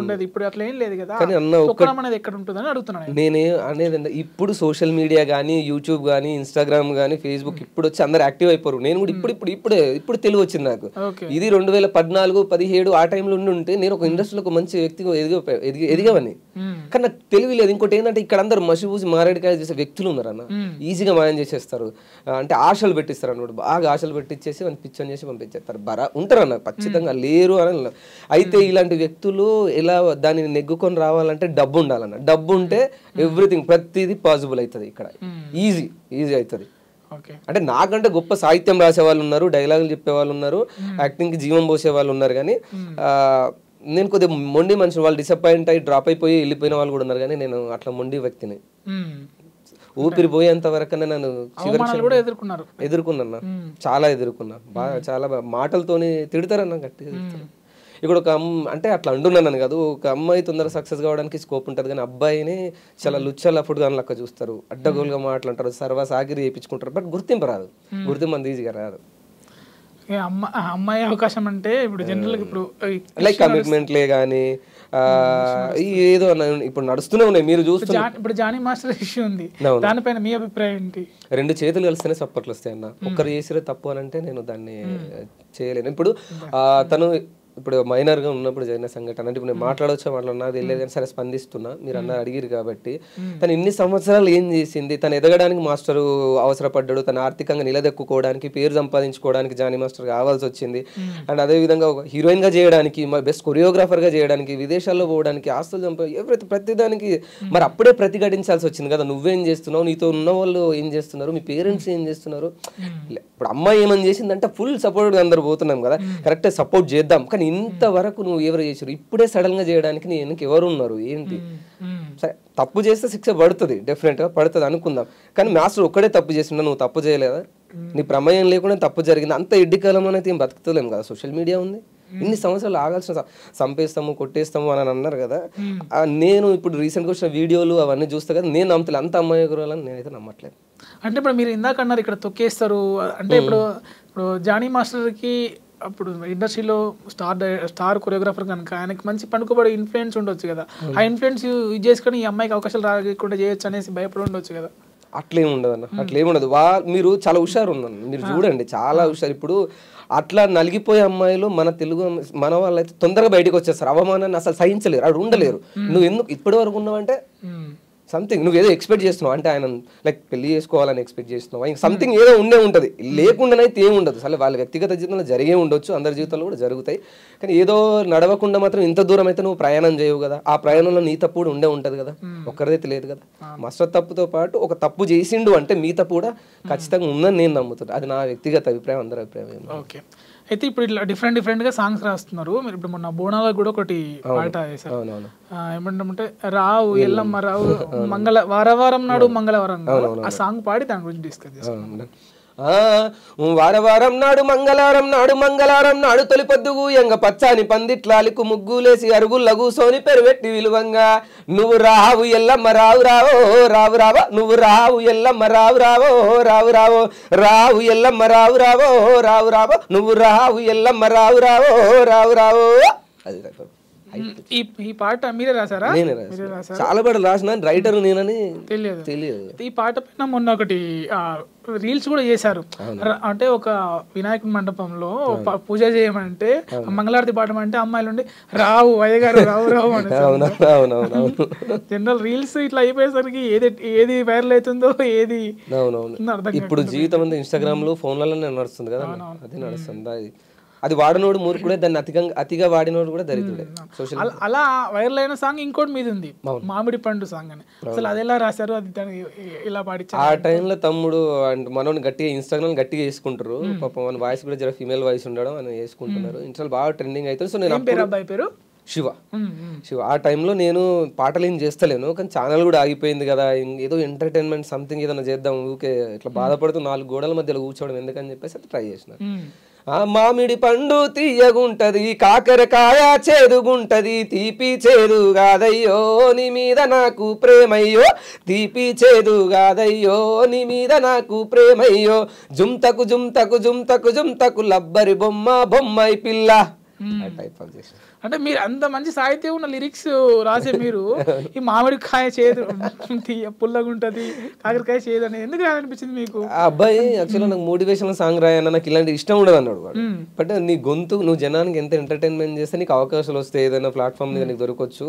[SPEAKER 1] ఉండేది. ఇప్పుడు అట్లా ఏం లేదు కదా.
[SPEAKER 2] కానీ అన్న
[SPEAKER 1] అనేది ఎక్కడ ఉంటుందని అడుగుతున్నాను నేను.
[SPEAKER 2] అనేది ఇప్పుడు సోషల్ మీడియా కానీ యూట్యూబ్ కానీ ఇన్స్టాగ్రామ్ కానీ ఫేస్బుక్ ఇప్పుడు వచ్చి అందరు యాక్టివ్ అయిపోరు. నేను కూడా ఇప్పుడు ఇప్పుడు ఇప్పుడే ఇప్పుడు తెలివి వచ్చింది నాకు. ఇది రెండు వేల పద్నాలుగు పదిహేడు ఆ టైంలో ఉండి ఉంటే నేను ఒక ఇండస్ట్రీలో ఒక మంచి వ్యక్తిగా ఎదిగి ఎదిగి ఎదిగేవాడిని.
[SPEAKER 1] మ్మ్.
[SPEAKER 2] కానీ నాకు తెలివి లేదు. ఇంకోటి ఏంటంటే ఇక్కడ అందరు మసిపూసి మారేడుకాయ చేసే వ్యక్తులు ఉన్నారు అన్న. ఈజీగా మాయం చేసేస్తారు. అంటే ఆశలు పెట్టిస్తారు అన్నమాట. బాగా ఆశలు పెట్టించేసి వాళ్ళు పిచ్చని చేసి పంపించేస్తారు. బరా ఉంటారు అన్న ఖచ్చితంగా లేరు అని. అయితే ఇలాంటి వ్యక్తులు ఎలా దానిని నెగ్గుకొని రావాలంటే డబ్బు ఉండాలన్న. డబ్బు ఉంటే ఎవ్రీథింగ్ ప్రతిదీ పాసిబుల్ అవుతుంది ఇక్కడ. ఈజీ ఈజీ అవుతుంది. అంటే నాకంటే గొప్ప సాహిత్యం రాసే వాళ్ళు ఉన్నారు డైలాగులు చెప్పే వాళ్ళు ఉన్నారు యాక్టింగ్కి జీవం పోసే వాళ్ళు ఉన్నారు కానీ ఆ, నేను కొద్దిగా మొండి మనుషులు వాళ్ళు డిసప్పాయింట్ అయ్యి డ్రాప్ అయిపోయి వెళ్ళిపోయిన వాళ్ళు కూడా ఉన్నారు కానీ నేను అట్లా మొండి వ్యక్తిని. ఊపిరి పోయేంత చివరి
[SPEAKER 1] అవమానాలు కూడా ఎదుర్కొన్నారు.
[SPEAKER 2] ఎదుర్కొన్నా చాలా ఎదుర్కొన్నా. బాగా చాలా మాటలతోని తిడతారన్న గట్టిగా తిడతారు. ఇక్కడ ఒక అమ్మ అంటే అట్లా అంటున్నాను కాదు ఒక అమ్మాయి తొందరగా సక్సెస్ కావడానికి స్కోప్ ఉంటుంది కానీ అబ్బాయిని చాలా లుచ్చల ఫుడ్ కానీ లెక్క చూస్తారు. అడ్డగోలుగా మాట్లాడతారు సర్వ సాగిరి చేయించుకుంటారు. బట్ గుర్తింపు రాదు. గుర్తింపు అంత ఈజీగా రాదు.
[SPEAKER 1] అమ్మ అమ్మాయి అవకాశం అంటే ఇప్పుడు జనరల్ ఇప్పుడు
[SPEAKER 2] లైక్ కమిట్మెంట్లే కానీ ఏదో ఇప్పుడు నడుస్తూనే ఉన్నాయి మీరు చూస్తున్నారు
[SPEAKER 1] జాన్ ఇప్పుడు జానీ మాస్టర్ ఇష్యూ ఉంది. దానిపైన మీ అభిప్రాయం ఏంటి?
[SPEAKER 2] రెండు చేతులు కలిస్తేనే చప్పట్లు వస్తాయి అన్న. ఒక్కరు చేసిరే తప్పు అని అంటే నేను దాన్ని చేయలేను. ఇప్పుడు ఆ, తను ఇప్పుడు మైనర్గా ఉన్నప్పుడు జరిగిన సంఘటన. అంటే ఇప్పుడు నేను మాట్లాడవచ్చా మాట్లాడినా నాకు తెలియదు కానీ సరే స్పందిస్తున్నా. మీరు అన్న అడిగిరు కాబట్టి. తను ఇన్ని సంవత్సరాలు ఏం చేసింది? తను ఎదగడానికి మాస్టర్ అవసరపడ్డాడు. తను ఆర్థికంగా నిలదొక్కుకోవడానికి పేరు సంపాదించుకోవడానికి జానీ మాస్టర్ కావాల్సి వచ్చింది. అండ్ అదే విధంగా ఒక హీరోయిన్గా చేయడానికి బెస్ట్ కొరియోగ్రాఫర్గా చేయడానికి విదేశాల్లో పోవడానికి ఆస్తులు సంపా ప్రతి ప్రతిదానికి మరి అప్పుడే ప్రతిఘటించాల్సి వచ్చింది కదా. నువ్వేం చేస్తున్నావు? నీతో ఉన్న వాళ్ళు ఏం చేస్తున్నారు? మీ పేరెంట్స్ ఏం చేస్తున్నారు? ఇప్పుడు అమ్మాయి ఏమని చేసిందంటే ఫుల్ సపోర్ట్ అందరు పోతున్నాం కదా. కరెక్ట్ సపోర్ట్ చేద్దాం. కానీ ఇంతవరకు నువ్వు ఎవరు చేసారు ఇప్పుడే సడన్గా చేయడానికి నీ వెనక ఎవరు ఉన్నారు ఏంటి తప్పు చేస్తే శిక్ష పడుతుంది డెఫినెట్గా పడుతుంది అనుకుందాం. కానీ మాస్టర్ ఒక్కడే తప్పు చేసిండా? నువ్వు తప్పు చేయలేదా? నీ ప్రమేయం లేకుండా తప్పు జరిగింది. అంత ఎడ్డి కాలంలో అయితే ఏం బతుకుతలేం కదా? సోషల్ మీడియా ఉంది. ఇన్ని సంవత్సరాలు ఆగాల్సిన చంపేస్తాము కొట్టేస్తాము అని అన్నారు కదా. నేను ఇప్పుడు రీసెంట్గా వచ్చిన వీడియోలు అవన్నీ చూస్తే కదా నేను నమ్మతలే. అంత అమ్మాయి గురాలని నేనైతే నమ్మట్లేదు.
[SPEAKER 1] అంటే ఇప్పుడు మీరు ఇందాక అన్నారు ఇక్కడ తొక్కేస్తారు. అంటే ఇప్పుడు ఇప్పుడు జానీ మాస్టర్కి అప్పుడు ఇండస్ట్రీలో స్టార్ స్టార్ కొరియోగ్రాఫర్ కనుక ఆయనకి మంచి పనుకోబడే ఇన్ఫ్లుయెన్స్ ఉండొచ్చు కదా. ఆ ఇన్ఫ్లుయెన్స్ ఇది చేసుకొని ఈ అమ్మాయికి అవకాశాలు రాకుండా చేయొచ్చు అనేసి భయపడి ఉండొచ్చు కదా.
[SPEAKER 2] అట్లేం ఉండదు అన్న అట్లేం ఉండదు వా మీరు చాలా హుషారు ఉన్నాను మీరు చూడండి చాలా హుషారు. ఇప్పుడు అట్లా నలిగిపోయే అమ్మాయిలు మన తెలుగు మన వాళ్ళైతే తొందరగా బయటకు వచ్చేస్తారు అవమానాన్ని అసలు సహించలేరు అక్కడ ఉండలేరు. నువ్వు ఎందుకు ఇప్పటి వరకు ఉన్నావంటే. సంథింగ్ నువ్వు ఏదో ఎక్స్పెక్ట్ చేస్తున్నావు. అంటే ఆయన లైక్ పెళ్ళి చేసుకోవాలని ఎక్స్పెక్ట్ చేస్తున్నావు? సంథింగ్ ఏదో ఉండే ఉంటుంది. లేకుండానైతే ఏం ఉండదు. అసలు వాళ్ళ వ్యక్తిగత జీవితంలో జరిగే ఉండొచ్చు. అందరి జీవితంలో కూడా జరుగుతాయి. కానీ ఏదో నడవకుండా మాత్రం ఇంత దూరం అయితే నువ్వు ప్రయాణం చేయవు కదా. ఆ ప్రయాణంలో నీ తప్పు కూడా ఉండే ఉంటది కదా. ఒక్కరిదైతే లేదు కదా. మాస్టర్ తప్పుతో పాటు ఒక తప్పు చేసిండు అంటే మీ తప్పు కూడా ఖచ్చితంగా ఉందని నేను నమ్ముతాను అది నా వ్యక్తిగత అభిప్రాయం అందరి అభిప్రాయం.
[SPEAKER 1] ఓకే. అయితే ఇప్పుడు ఇట్లా డిఫరెంట్ డిఫరెంట్గా సాంగ్స్ రాస్తున్నారు. మీరు ఇప్పుడు మొన్న బోనాలకు కూడా ఒకటి పాట వేశారు. ఏమంటామంటే రావు ఎల్లమ్మ రావు మంగళ వారవారం నాడు మంగళవారం. ఆ సాంగ్ పాడి దాని గురించి డిస్కస్.
[SPEAKER 2] ఆ వారవారం నాడు మంగళవారం నాడు మంగళారం నాడు తొలిపొద్దుగు ఎంగ పచ్చాని పందిట్లాలికు ముగ్గులేసి అరుగుల్ల సోని పెరువెట్టి విలువంగా. నువ్వు రావు ఎల్లమ్మ రావు రావో రావు రావో? నువ్వు రావు ఎల్లమ్మ రావు రావో రావు రావో. రావు ఎల్లమ్మ రావు రావో రావు రావో. నువ్వు రావు ఎల్లమ్మ రావు రావో రావు రావో. అది
[SPEAKER 1] ఈ ఈ పాట మీరే రాసారా
[SPEAKER 2] నేనే చాలా పాటలు రాసిన రైటర్ నేనని
[SPEAKER 1] తెలియదు.
[SPEAKER 2] తెలియదు.
[SPEAKER 1] ఈ పాట పైన మొన్న ఒకటి రీల్స్ కూడా చేశారు. అంటే ఒక వినాయకుడి మండపంలో పూజ చేయమంటే మంగళారతి పాడమంటే అమ్మాయిలు ఉండి రావు అయ్యగారు రావు రావు అని
[SPEAKER 2] అవునవును
[SPEAKER 1] జనరల్ రీల్స్ ఇట్లా అయిపోయేసరికి ఏది ఏది వైరల్ అవుతుందో ఏది
[SPEAKER 2] ఇప్పుడు జీవితం అంతా ఇన్స్టాగ్రామ్లో ఫోన్లలోనే నడుస్తుంది కదా. అది నడుస్తుంది. అది వాడినోడు మూర్ఖుడే దాన్ని అతిగా అతిగా వాడినోడు కూడా దరిద్రుడే. సోషల్
[SPEAKER 1] అలా- వైరల్ అయిన సాంగ్ ఇంకోటి మీద ఉంది మామిడి పండు సాంగ్ అని. అసలు అది ఎలా రాశారు? అది ఇలా పాడించారు.
[SPEAKER 2] ఆ టైంలో తమ్ముడు అండ్ మనోని గట్టిగా ఇన్స్టాగ్రామ్ గట్టిగా వేసుకుంటారు పాపం మన వాయిస్ కూడా జర ఫీమేల్ వాయిస్ ఉండడం అని వేసుకుంటున్నారు ఇన్స్టాల్ బాగా ట్రెండింగ్ అవుతుంది సో నేను
[SPEAKER 1] అబ్బాయి పేరు?
[SPEAKER 2] శివ. శివ. ఆ టైంలో నేను పాటలు ఏం చేస్తలేను కానీ ఛానల్ కూడా ఆగిపోయింది కదా. ఏదో ఎంటర్టైన్మెంట్ సంథింగ్ ఏదైనా చేద్దాం ఊకే ఇట్లా బాధపడుతూ నాలుగు గోడల మధ్యలో కూర్చోవడం ఎందుకని చెప్పేసి అది ట్రై చేసిన.
[SPEAKER 1] ఉమ్.
[SPEAKER 2] ఆ మామిడి పండు తీయగుంటది కాకరకాయ చేదుగుంటది తీపి చేదు కాదయ్యో నీ మీద నాకు ప్రేమయ్యో తీపి చేదు కాదయ్యో నీ మీద నాకు ప్రేమయ్యో. జుంతకు జుంతకు జుంతకు జుంతకు లబ్బరి బొమ్మ బొమ్మాయి పిల్ల. టైప్ ఆఫ్ చేసిన
[SPEAKER 1] అంటే మీరు అంత మంచి సాహిత్యం ఉన్న లిరిక్స్ రాసే మీరు ఈ మామిడికాయ చేదు పుల్లగుంటది కాకరకాయ చేదు అని ఎందుకు అనిపించింది మీకు?
[SPEAKER 2] ఆ అబ్బాయి యాక్చువల్గా నాకు మోటివేషనల్ సాంగ్ రాయన్న నాకు ఇలాంటి ఇష్టం ఉండదు అన్నాడు. బట్ నీ గొంతు నువ్వు జనానికి ఎంత ఎంటర్టైన్మెంట్ చేస్తే నీకు అవకాశాలు వస్తాయి ఏదైనా ప్లాట్ఫామ్ మీద నీకు దొరకవచ్చు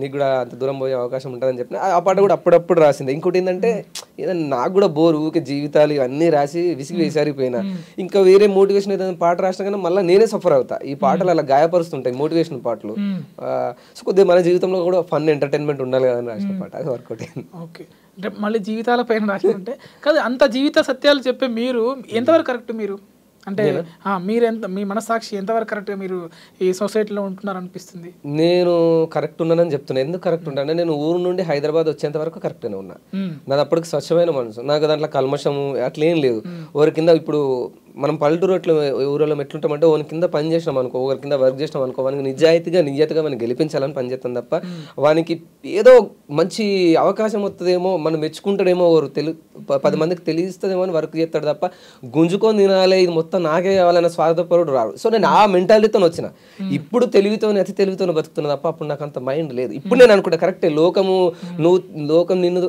[SPEAKER 2] నీకు కూడా అంత దూరం పోయే అవకాశం ఉంటుందని చెప్పిన ఆ పాట కూడా అప్పుడప్పుడు రాసింది. ఇంకోటి ఏంటంటే ఏదైనా నాకు కూడా బోర్ ఊకే జీవితాలు ఇవన్నీ రాసి విసిగి వేసారిపోయినా. ఇంకా వేరే మోటివేషన్ ఏదైనా పాట రాసినా కానీ మళ్ళీ నేనే సఫర్ అవుతా. ఈ పాటలు అలా గాయపరుస్తుంటాయి మోటివేషన్ పాటలు. సో కొద్దిగా మన జీవితంలో కూడా ఫన్ ఎంటర్టైన్మెంట్ ఉండాలి కదా అని రాసిన పాట. అది వర్కౌట్ అయింది
[SPEAKER 1] ఓకే. అంటే మళ్ళీ జీవితాల పైన రాసుకుంటే కాదు అంత జీవిత సత్యాలు చెప్పే మీరు ఎంతవరకు కరెక్ట్ మీరు? అంటే ఆ, మీరు ఎంత మీ మనసాక్షి ఎంతవరకు కరెక్ట్ మీరు ఈ సొసైటీలో ఉంటున్నారు అనిపిస్తుంది
[SPEAKER 2] నేను కరెక్ట్ ఉన్నానని చెప్తున్నా. ఎందుకు కరెక్ట్ ఉంటాను నేను ఊరు నుండి హైదరాబాద్ వచ్చేంత వరకు కరెక్ట్గానే ఉన్నా. నాది అప్పటికి స్వచ్ఛమైన మనసు. నాకు దాంట్లో కల్మషము అట్లా ఏం లేదు ఒకరి కింద ఇప్పుడు మనం పల్లెటూరు అట్లా ఊరిలో ఎట్లుంటామంటే ఓని కింద పని చేసినాం అనుకో ఒకరి కింద వర్క్ చేసినాం అనుకో వానికి నిజాయితీగా నిజాయితీగా మనం గెలిపించాలని పని చేస్తాం తప్ప వానికి ఏదో మంచి అవకాశం వస్తుందేమో మనం మెచ్చుకుంటాడేమో ఓరు తెలు పది మందికి తెలియస్తుందేమో అని వర్క్ చేస్తాడు తప్ప గుంజుకొని తినాలి ఇది మొత్తం నాకే కావాలన్న స్వార్థపరుడు రాడు. సో నేను ఆ మెంటాలిటీతో వచ్చిన. ఇప్పుడు తెలివితో అతి తెలివితో బతుకుతున్నా తప్ప అప్పుడు నాకు అంత మైండ్ లేదు. ఇప్పుడు నేను అనుకుంటా కరెక్టే లోకము నువ్వు లోకం నిన్ను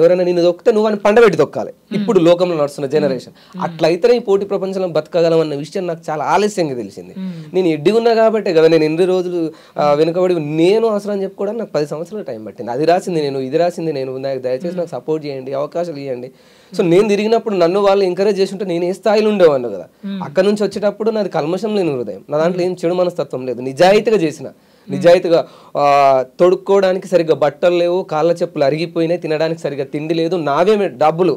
[SPEAKER 2] ఎవరైనా నిన్ను దొక్కితే నువ్వు అని పండబెట్టి దొక్కాలి. ఇప్పుడు లోకంలో నడుస్తున్న జనరేషన్. అట్లయితేనే ఈ పోటీ ప్రపంచంలో బతకగలం అన్న విషయం నాకు చాలా ఆలస్యంగా తెలిసింది. నేను ఎడ్డిగున్నా కాబట్టే కదా నేను ఎన్ని రోజులు వెనుకబడి నేను అవసరం చెప్పుకోవడానికి నాకు పది సంవత్సరాలు టైం పట్టింది. అది రాసింది నేను ఇది రాసింది నేను నాకు దయచేసి నాకు సపోర్ట్ చేయండి అవకాశాలు ఇవ్వండి. సో నేను తిరిగినప్పుడు నన్ను వాళ్ళు ఎంకరేజ్ చేసి ఉంటే నేను ఏ స్థాయిలో ఉండేవాడిని కదా. అక్కడ నుంచి వచ్చేటప్పుడు నాది కల్మషం లేని హృదయం. నా దాంట్లో ఏం చెడు మనస్తత్వం లేదు. నిజాయితీగా చేసిన నిజాయితీగా తొడుక్కోవడానికి సరిగ్గా బట్టలు లేవు కాళ్ళ చెప్పులు అరిగిపోయినాయి తినడానికి సరిగ్గా తిండి లేదు నావేమే డబ్బులు.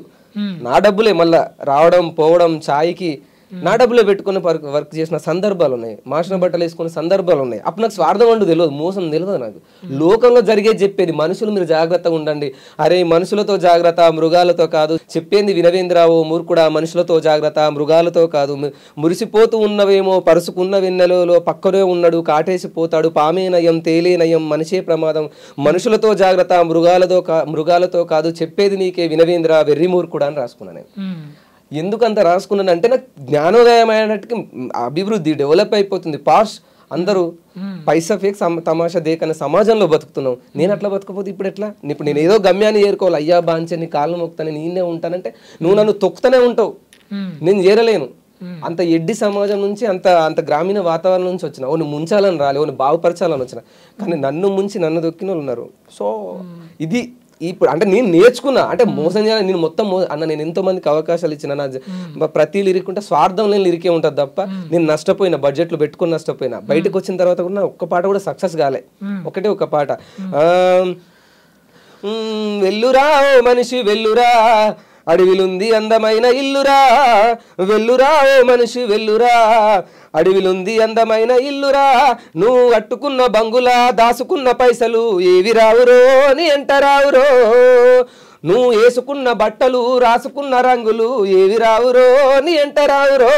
[SPEAKER 2] నా డబ్బులే మళ్ళా రావడం పోవడం ఛాయ్కి నా డబ్బులే పెట్టుకుని వర్క్ వర్క్ చేసిన సందర్భాలు ఉన్నాయి మాసిన బట్టలు వేసుకునే సందర్భాలు ఉన్నాయి అప్పుడు నాకు స్వార్థం అంటూ తెలియదు మోసం తెలియదు నాకు. లోకంలో జరిగేది చెప్పేది మనుషులు మీరు జాగ్రత్తగా ఉండండి. అరే మనుషులతో జాగ్రత్త మృగాలతో కాదు. చెప్పేది వినవేంద్రావు మూర్ఖుడా మనుషులతో జాగ్రత్త మృగాలతో కాదు. మురిసిపోతూ ఉన్నవేమో పరుసుకున్న వెన్నెలలో పక్కనే ఉన్నాడు కాటేసి పోతాడు. పామే నయం తేలే నయం మనిషే ప్రమాదం. మనుషులతో జాగ్రత్త మృగాలతో కా మృగాలతో కాదు. చెప్పేది నీకే వినవేంద్ర వెర్రి మూర్ఖుడా అని రాసుకున్నాను నేను. ఎందుకు అంత రాసుకున్నాను అంటే నాకు జ్ఞానోదయమైనట్టుగా అభివృద్ధి డెవలప్ అయిపోతుంది. పాష్ అందరూ పైసా ఫేక్ తమాషా దేక్ అనే సమాజంలో బతుకుతున్నాం నేను అట్లా బతకపోతే ఇప్పుడు ఎట్లా? ఇప్పుడు నేను ఏదో గమ్యాన్ని చేరుకోవాలి అయ్యా బాంచే నీ కాళ్ళు మొక్కుతాను నేనే ఉంటానంటే నువ్వు నన్ను తొక్కుతూనే ఉంటావు. నేను చేరలేను. అంత ఎడ్డి సమాజం నుంచి అంత అంత గ్రామీణ వాతావరణం నుంచి వచ్చిన ఓని ముంచాలని రాలే ఓని బాగుపరచాలని వచ్చిన. కానీ నన్ను ముంచి నన్ను దొక్కిన వాళ్ళు ఉన్నారు. సో ఇది ఇప్పుడు అంటే నేను నేర్చుకున్నా. అంటే మోసం చేయాలి నేను మొత్తం అన్న నేను ఎంతో మందికి అవకాశాలు ఇచ్చిన నా ప్రతి లిరిక్ ఉంటే స్వార్థం లేని లిరికే ఉంటుంది తప్ప నేను నష్టపోయినా బడ్జెట్లు పెట్టుకుని నష్టపోయినా బయటకు వచ్చిన తర్వాత కూడా ఒక్క పాట కూడా సక్సెస్ కాలే. ఒకటే ఒక పాట. వెల్లురా ఓ మనిషి వెల్లురా అడవిలుంది అందమైన ఇల్లురా. వెల్లురా ఓ మనిషి వెల్లురా అడవిలుంది అందమైన ఇల్లురా. నువ్వు అట్టుకున్న బంగులా దాసుకున్న పైసలు ఏవి రావురో అని ఎంట రావురో. నువ్వు వేసుకున్న బట్టలు రాసుకున్న రంగులు ఏవి రావురో అని ఎంట రావురో.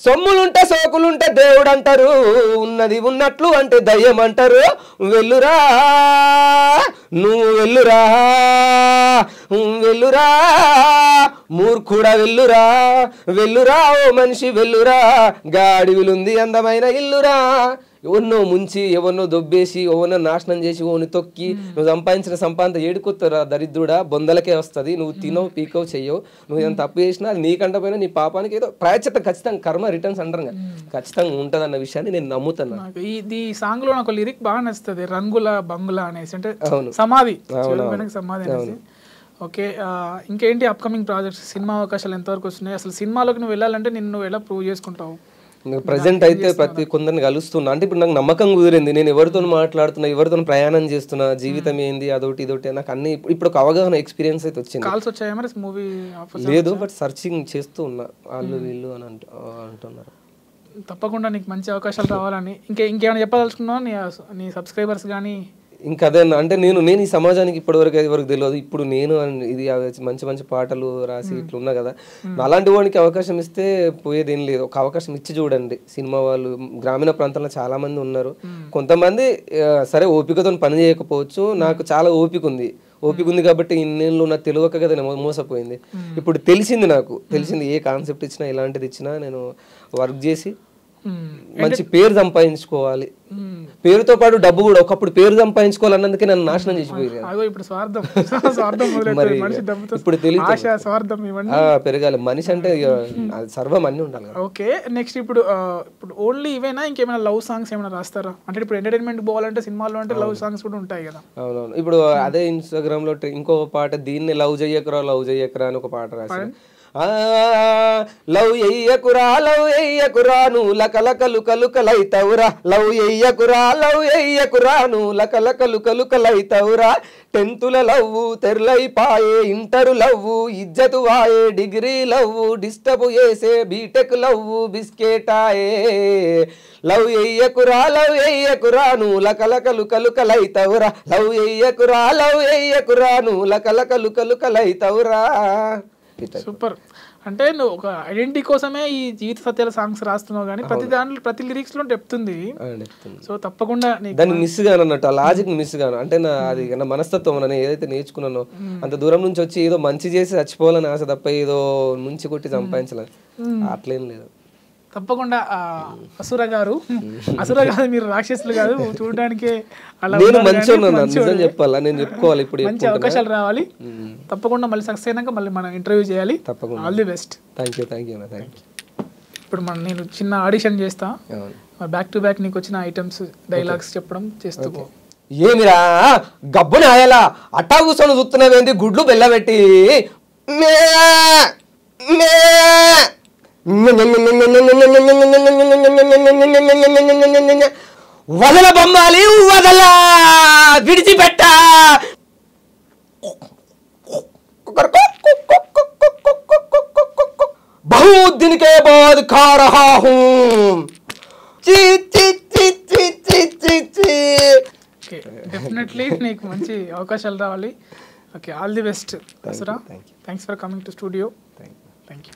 [SPEAKER 2] సొమ్ములుంటే సోకులుంటే దేవుడు అంటారు ఉన్నది ఉన్నట్లు అంటే దయ్యం అంటారు వెళ్ళురా నువ్వు వెళ్ళురా వెళ్ళురా మూర్ఖుడా వెళ్ళురా వెళ్ళురా ఓ మనిషి వెళ్ళురా గాడివిలుంది అందమైన ఇల్లురా. ఎవరినో ముంచి ఎవరినో దొబ్బేసి ఎవరినో నాశనం చేసి ఓని తొక్కి నువ్వు సంపాదించిన సంపాదన ఏడుకొత్తరా దరిద్రుడా? బొందలకే వస్తది. నువ్వు తినవు పీకవు చెయ్యవు. నువ్వు ఏదైనా తప్పు చేసినా అది నీకంట పైన నీ పాపానికి ఏదో ప్రాయచిత ఖచ్చితంగా కర్మ రిటర్న్స్ అంటారు కదా. ఖచ్చితంగా ఉంటుంది అన్న విషయాన్ని నేను నమ్ముతాను
[SPEAKER 1] ఈ సాంగ్లో నాకు లిరిక్ బాగా నచ్చుతుంది. రంగుల బంగుల అనేసి. అంటే
[SPEAKER 2] అవును.
[SPEAKER 1] సమాధి. సమాధి అనేసి. ఓకే ఇంకేంటి అప్కమింగ్ ప్రాజెక్ట్స్ సినిమా అవకాశాలు ఎంతవరకు వస్తున్నాయి? అసలు సినిమాలోకి నువ్వు వెళ్ళాలంటే నిన్ను నువ్వు ఎలా ప్రూవ్ చేసుకుంటావు?
[SPEAKER 2] ప్రజెంట్ అయితే ప్రతి కొందరిని కలుస్తున్నా. అంటే ఇప్పుడు నాకు నమ్మకం కుదిరింది. నేను ఎవరితో మాట్లాడుతున్నా ఎవరితో ప్రయాణం చేస్తున్నా జీవితం ఏంది అదొకటి ఇదొకటి నాకు అన్ని ఇప్పుడు- ఒక అవగాహన ఎక్స్పీరియన్స్ అయితే వచ్చింది.
[SPEAKER 1] కాల్స్ వచ్చాయా మరి? మూవీ
[SPEAKER 2] లేదు బట్ సర్చింగ్ చేస్తూ ఉన్నా. వాళ్ళు వీళ్ళు అని అంటు- అంటున్నారు.
[SPEAKER 1] తప్పకుండా నీకు మంచి అవకాశాలు రావాలని. ఇంకే ఇంకేమైనా చెప్పదలుచుకున్నావు? నీ నీ సబ్స్క్రైబర్స్ కానీ
[SPEAKER 2] ఇంకా అదే. అంటే నేను నేను ఈ సమాజానికి ఇప్పటివరకు ఎవరికి తెలియదు. ఇప్పుడు నేను ఇది మంచి మంచి పాటలు రాసి ఇట్లా ఉన్నా కదా. అలాంటి వాడికి అవకాశం ఇస్తే పోయేది ఏం లేదు. ఒక అవకాశం ఇచ్చి చూడండి. సినిమా వాళ్ళు గ్రామీణ ప్రాంతాల్లో చాలా మంది ఉన్నారు కొంతమంది సరే ఓపికతో పని చేయకపోవచ్చు. నాకు చాలా ఓపిక ఉంది. ఓపిక ఉంది కాబట్టి ఇన్నేళ్ళు నాకు తెలియక కదా మోసపోయింది. ఇప్పుడు తెలిసింది నాకు. తెలిసింది ఏ కాన్సెప్ట్ ఇచ్చినా ఎలాంటిది ఇచ్చినా నేను వర్క్ చేసి మంచి పేరు సంపాదించుకోవాలి. పేరుతో పాటు డబ్బు కూడా ఒకప్పుడు పేరు సంపాదించుకోవాలన్నందుకే నన్ను నాశనం చేసిపోయింది
[SPEAKER 1] అదో ఇప్పుడు స్వార్థం. స్వార్థం
[SPEAKER 2] ఇప్పుడు తెలియదు
[SPEAKER 1] స్వార్థం
[SPEAKER 2] పెరగాలి. మనిషి అంటే సర్వం అన్నీ ఉండాలి
[SPEAKER 1] ఓకే నెక్స్ట్ ఇప్పుడు ఇప్పుడు ఓన్లీ ఇవేనా? ఇంకేమైనా లవ్ సాంగ్స్ ఏమైనా రాస్తారా? అంటే ఇప్పుడు ఎంటర్టైన్మెంట్ పోవాలంటే సినిమాల్లో అంటే లవ్ సాంగ్స్ కూడా ఉంటాయి కదా.
[SPEAKER 2] అవునవును. ఇప్పుడు అదే ఇన్స్టాగ్రామ్లో ఇంకో పాట దీన్ని లవ్ చెయ్యకురా లవ్ చెయ్యకురా అని ఒక పాట రాశాను ఆ, లవ్ ఎయ్యకురా లవ్ ఎయ్యకురా నువ్వు లకలకలు కలుకలైతవురా. లవ్ ఎయ్యకురా లవ్ ఎయ్యకురా నువ్వు లకలకలు కలుకలైతవురా. టెన్తుల లవ్వు తెరలైపాయే ఇంటరు లవ్వు ఇజ్జతు వాయే డిగ్రీ లవ్వు డిస్టర్బ్ చేసే బీటెక్ లవ్వు బిస్కెటాయే. లవ్ ఎయ్యకురా లవ్ ఎయ్యకురా నువ్వు లకలకలు కలుకలైతవురా. లవ్ ఎయ్యకురా లవ్ ఎయ్యకురా నువ్వు లకలకలు కలుకలైతవురా.
[SPEAKER 1] సూపర్. అంటే నువ్వు ఒక ఐడెంటిటీ కోసమే ఈ జీవిత సత్యాల సాంగ్స్ రాస్తున్నావు కానీ ప్రతి దాంట్లో ప్రతి లిరిక్స్లో చెప్తుంది.
[SPEAKER 2] అని.
[SPEAKER 1] సో తప్పకుండా
[SPEAKER 2] దాన్ని మిస్ గాను అన్నట్టు ఆ లాజిక్ మిస్ గాను అంటే నా అది నా మనస్తత్వం నేను ఏదైతే నేర్చుకున్నానో అంత దూరం నుంచి వచ్చి ఏదో మంచి చేసి చచ్చిపోవాలని ఆశ తప్ప ఏదో ముంచి కొట్టి సంపాదించాలని అట్లేం లేదు.
[SPEAKER 1] తప్పకుండా అసుర గారు. అసుర కాదు మీరు రాక్షసులు కాదు చూడడానికి అలా
[SPEAKER 2] నేను
[SPEAKER 1] ఉన్నారు
[SPEAKER 2] మంచి
[SPEAKER 1] కానీ
[SPEAKER 2] ఉన్నాను
[SPEAKER 1] మంచోడే.
[SPEAKER 2] నిజం చెప్పాలా? నేను చెప్పుకోవాలి ఇప్పుడు
[SPEAKER 1] మంచి అవకాశాలు రావాలి. తప్పకుండా మళ్ళీ సక్సెస్ అయినాక మళ్ళీ మనం ఇంటర్వ్యూ చేయాలి.
[SPEAKER 2] తప్పకుండా.
[SPEAKER 1] All the
[SPEAKER 2] best thank you thank you thank you
[SPEAKER 1] ఇప్పుడు మనం నేను చిన్న ఆడిషన్ చేస్తా. బ్యాక్ టు బ్యాక్ నీకు వచ్చిన ఐటమ్స్ డైలాగ్స్ చెప్పడం చేస్తూ
[SPEAKER 2] ఏమిరా? గబ్బుని ఆయలా అట్టా కూర్చొని చూస్తున్నావేంది? గుడ్లు బెల్లబెట్టి? మే, మే. వదల బొమ్మాలి వదల విడిచిపెట్ట बहुत दिन के बाद खा रहा हूँ ची ची ची ची ची ची ची
[SPEAKER 1] ఓకే డెఫినెట్లీ నీకు మంచి అవకాశాలు రావాలి okay all the best Asura thanks for coming to studio
[SPEAKER 2] Thank you.
[SPEAKER 1] Thank you